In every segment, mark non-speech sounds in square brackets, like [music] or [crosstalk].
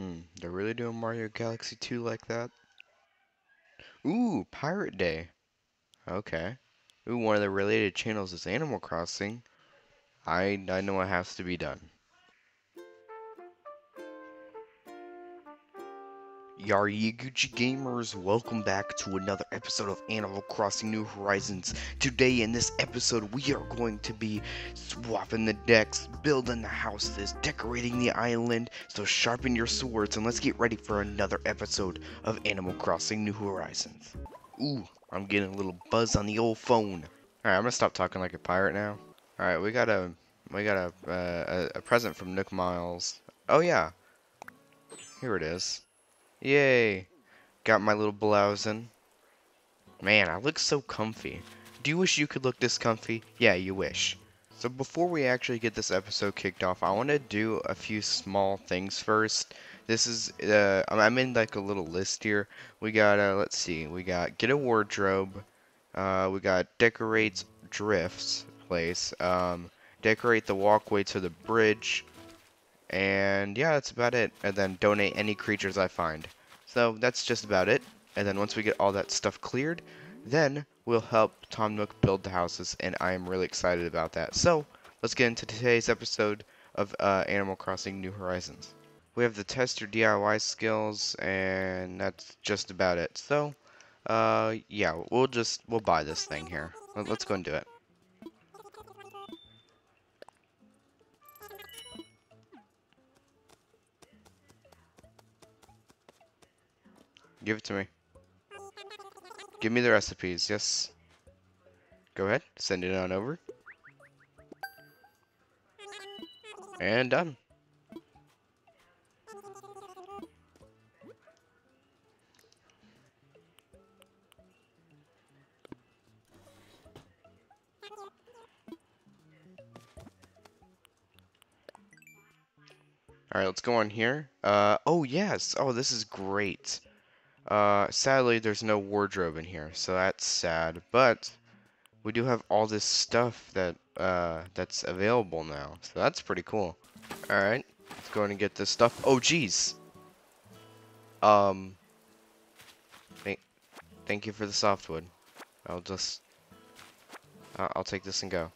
Hmm, they're really doing Mario Galaxy 2 like that? Ooh, Pirate Day. Okay. Ooh, one of the related channels is Animal Crossing. I, I know what has to be done. Yari Gucci Gamers, welcome back to another episode of Animal Crossing New Horizons. Today in this episode we are going to be swapping the decks, building the houses, decorating the island, so sharpen your swords and let's get ready for another episode of Animal Crossing New Horizons. Ooh, I'm getting a little buzz on the old phone. Alright, I'm gonna stop talking like a pirate now. Alright, we got a we got a, uh, a a present from Nook Miles. Oh yeah. Here it is. Yay! Got my little blouse in. Man, I look so comfy. Do you wish you could look this comfy? Yeah, you wish. So before we actually get this episode kicked off, I want to do a few small things first. This is, uh, I'm in like a little list here. We got, uh, let's see, we got get a wardrobe. Uh, we got decorate drifts place. Um, decorate the walkway to the bridge. And yeah, that's about it. And then donate any creatures I find. So that's just about it. And then once we get all that stuff cleared, then we'll help Tom Nook build the houses. And I am really excited about that. So let's get into today's episode of uh, Animal Crossing New Horizons. We have the test your DIY skills, and that's just about it. So, uh, yeah, we'll just, we'll buy this thing here. Let's go and do it. Give it to me. Give me the recipes, yes. Go ahead, send it on over. And done. Alright, let's go on here. Uh, oh yes, oh this is great. Uh, sadly, there's no wardrobe in here, so that's sad. But we do have all this stuff that uh, that's available now, so that's pretty cool. All right, let's go and get this stuff. Oh, geez. Um. Thank, thank you for the softwood. I'll just. Uh, I'll take this and go.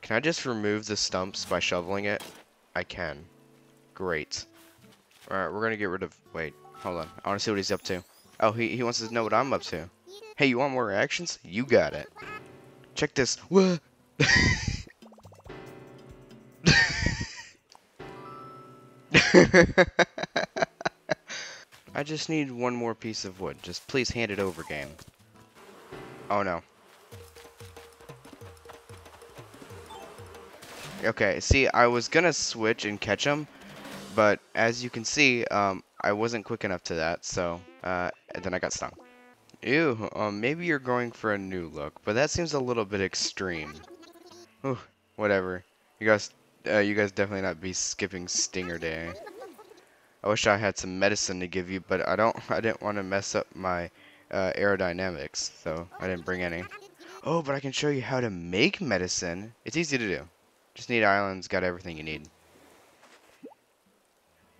Can I just remove the stumps by shoveling it? I can. Great. Alright, we're gonna get rid of... Wait, hold on. I wanna see what he's up to. Oh, he, he wants to know what I'm up to. Hey, you want more reactions? You got it. Check this. What? [laughs] I just need one more piece of wood. Just please hand it over, game. Oh, no. Okay, see, I was gonna switch and catch him, but as you can see, um, I wasn't quick enough to that, so uh, then I got stung. Ew, um, maybe you're going for a new look, but that seems a little bit extreme. Whatever. You guys, uh, you guys definitely not be skipping Stinger Day. I wish I had some medicine to give you, but I don't. [laughs] I didn't want to mess up my uh, aerodynamics, so I didn't bring any. Oh, but I can show you how to make medicine. It's easy to do. Just need islands, got everything you need.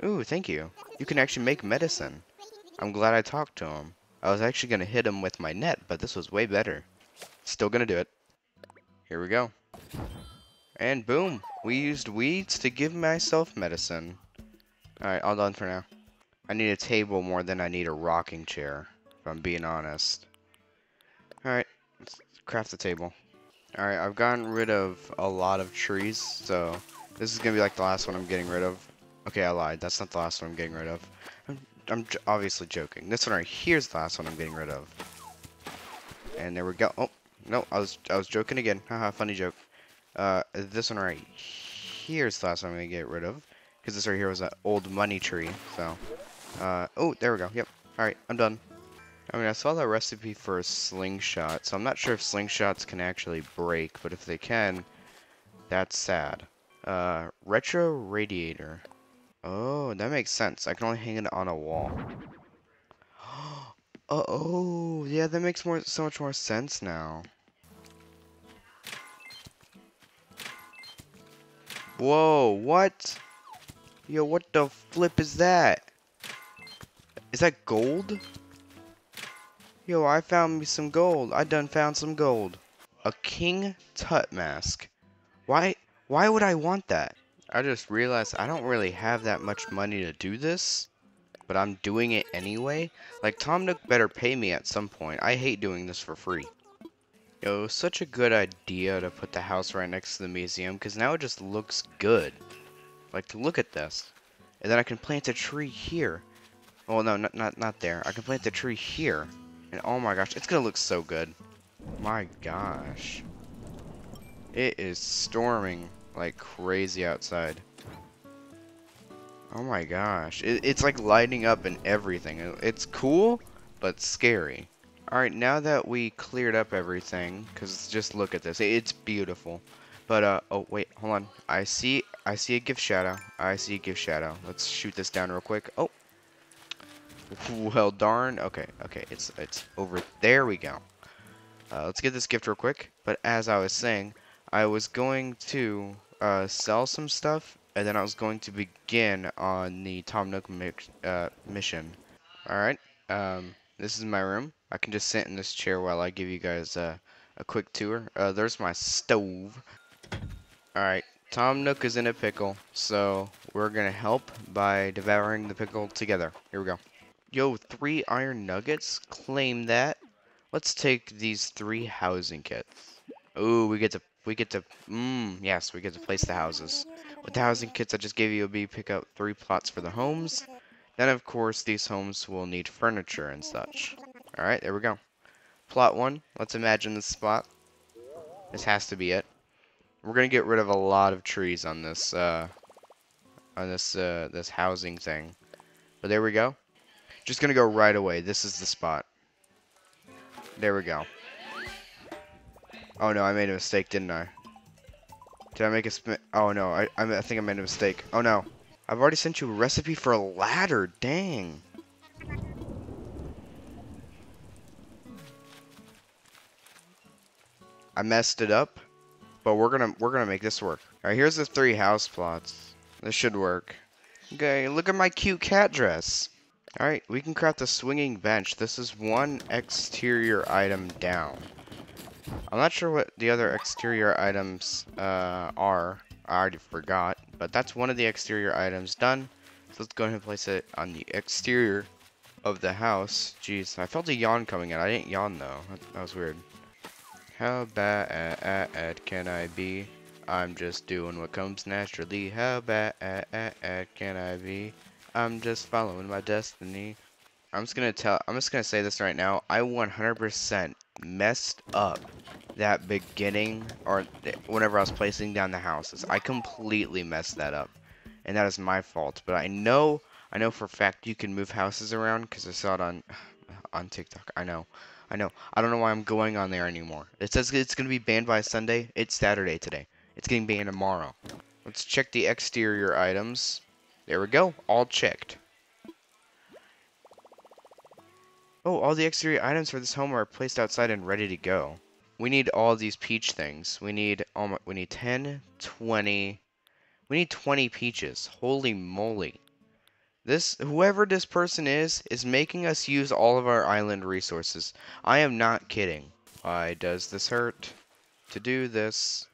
Ooh, thank you. You can actually make medicine. I'm glad I talked to him. I was actually going to hit him with my net, but this was way better. Still going to do it. Here we go. And boom, we used weeds to give myself medicine. Alright, all done for now. I need a table more than I need a rocking chair, if I'm being honest. Alright, let's craft the table. Alright, I've gotten rid of a lot of trees, so this is going to be like the last one I'm getting rid of. Okay, I lied. That's not the last one I'm getting rid of. I'm obviously joking. This one right here's the last one I'm getting rid of. And there we go. Oh, no, I was I was joking again. Haha, funny joke. Uh, this one right here's the last one I'm gonna get rid of. Because this right here was an old money tree. So, uh, oh, there we go. Yep. Alright, I'm done. I mean, I saw the recipe for a slingshot, so I'm not sure if slingshots can actually break, but if they can, that's sad. Uh, retro radiator. Oh, that makes sense. I can only hang it on a wall. [gasps] Uh oh, yeah, that makes more so much more sense now. Whoa, what? Yo, what the flip is that? Is that gold? Yo, I found me some gold. I done found some gold. A King Tut mask. Why, why would I want that? I just realized I don't really have that much money to do this, but I'm doing it anyway. Like, Tom Nook better pay me at some point. I hate doing this for free. Yo, such a good idea to put the house right next to the museum, because now it just looks good. Like, to look at this. And then I can plant a tree here. Oh, no, not, not, not there. I can plant the tree here. And oh my gosh, it's gonna look so good. My gosh. It is storming like crazy outside. Oh my gosh. It, it's like lighting up and everything. It's cool, but scary. Alright, now that we cleared up everything, because just look at this. It's beautiful. But, uh, oh, wait, hold on. I see, I see a gift shadow. I see a gift shadow. Let's shoot this down real quick. Oh. [laughs] Well, darn. Okay, okay, it's, it's over. There we go. Uh, let's get this gift real quick. But as I was saying, I was going to uh, sell some stuff, and then I was going to begin on the Tom Nook uh, mission. Alright, um, this is my room. I can just sit in this chair while I give you guys uh, a quick tour. Uh, there's my stove. Alright, Tom Nook is in a pickle, so we're going to help by devouring the pickle together. Here we go. Yo, three iron nuggets? Claim that. Let's take these three housing kits. Ooh, we get to we get to, mmm, yes, we get to place the houses. With the housing kits I just gave you, be pick up three plots for the homes. Then, of course, these homes will need furniture and such. Alright, there we go. Plot one, let's imagine this spot. This has to be it. We're gonna get rid of a lot of trees on this, uh, on this, uh, this housing thing. But there we go. Just gonna go right away. This is the spot. There we go. Oh no, I made a mistake, didn't I? Did I make a Oh no, I, I think I made a mistake. Oh no. I've already sent you a recipe for a ladder, dang. I messed it up, but we're gonna we're gonna make this work. All right, here's the three house plots. This should work. Okay, look at my cute cat dress. All right, we can craft a swinging bench. This is one exterior item down. I'm not sure what the other exterior items uh, are. I already forgot. But that's one of the exterior items done. So let's go ahead and place it on the exterior of the house. Jeez, I felt a yawn coming in. I didn't yawn though. That, that was weird. How bad can I be? I'm just doing what comes naturally. How bad can I be? I'm just following my destiny. I'm just gonna tell. I'm just gonna say this right now. I 100% messed up that beginning or whenever I was placing down the houses. I completely messed that up, and that is my fault. But I know, I know for a fact you can move houses around because I saw it on [sighs] on TikTok. I know, I know. I don't know why I'm going on there anymore. It says it's gonna be banned by Sunday. It's Saturday today. It's getting banned tomorrow. Let's check the exterior items. There we go. All checked. Oh, all the exterior items for this home are placed outside and ready to go. We need all these peach things. We need we need 10, 20. We need 20 peaches. Holy moly. This whoever this person is is making us use all of our island resources. I am not kidding. Why does this hurt to do this?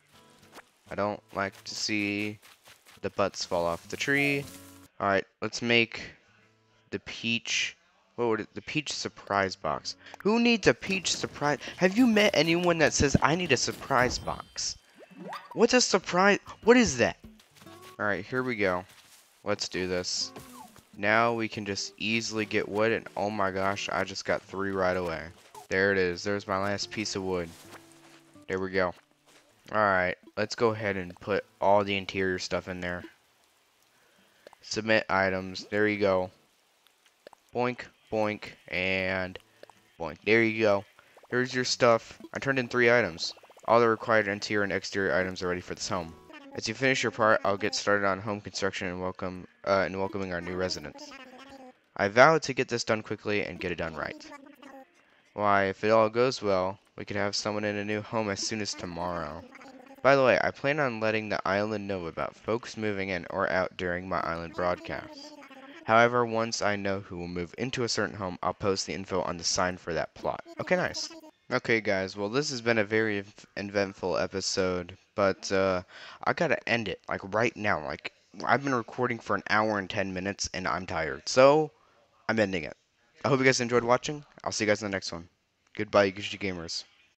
I don't like to see the butts fall off the tree. Alright, let's make the peach what would it, the peach surprise box. Who needs a peach surprise? Have you met anyone that says, I need a surprise box? What's a surprise? What is that? Alright, here we go. Let's do this. Now we can just easily get wood, and oh my gosh, I just got three right away. There it is. There's my last piece of wood. There we go. Alright, let's go ahead and put all the interior stuff in there. Submit items. There you go. Boink boink, and boink. There you go. Here's your stuff. I turned in three items. All the required interior and exterior items are ready for this home. As you finish your part, I'll get started on home construction and welcome uh, and welcoming our new residents. I vow to get this done quickly and get it done right. Why, if it all goes well, we could have someone in a new home as soon as tomorrow. By the way, I plan on letting the island know about folks moving in or out during my island broadcast. However, once I know who will move into a certain home, I'll post the info on the sign for that plot. Okay, nice. Okay, guys, well, this has been a very eventful episode, but uh, I gotta end it, like, right now. Like, I've been recording for an hour and 10 minutes, and I'm tired, so I'm ending it. I hope you guys enjoyed watching. I'll see you guys in the next one. Goodbye, Gucci Gamers.